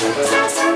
Música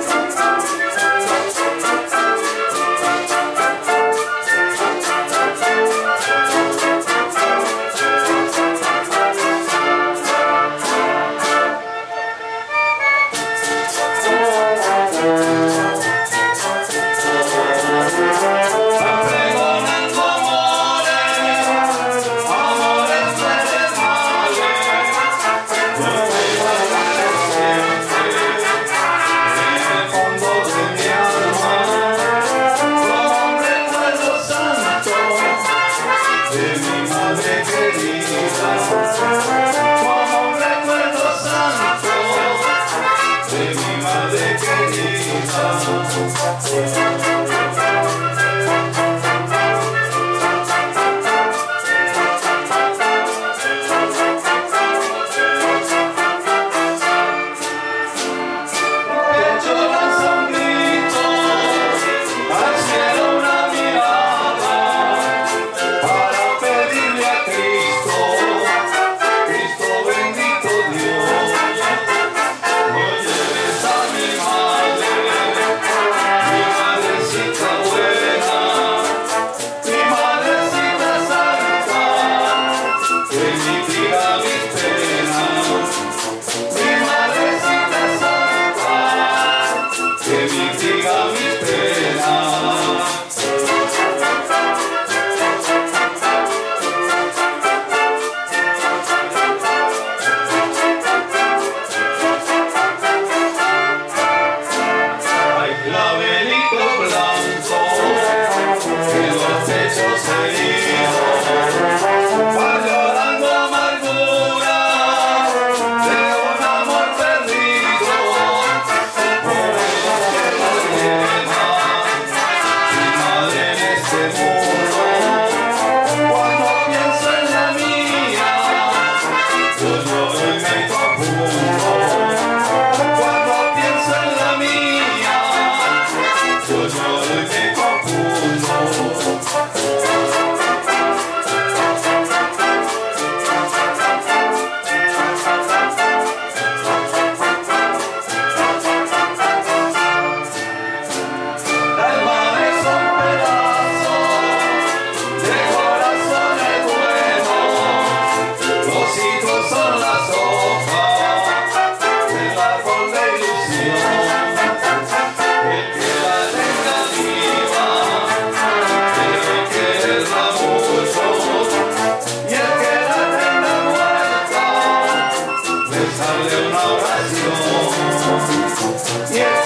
querida. Rezarle una oración. Y el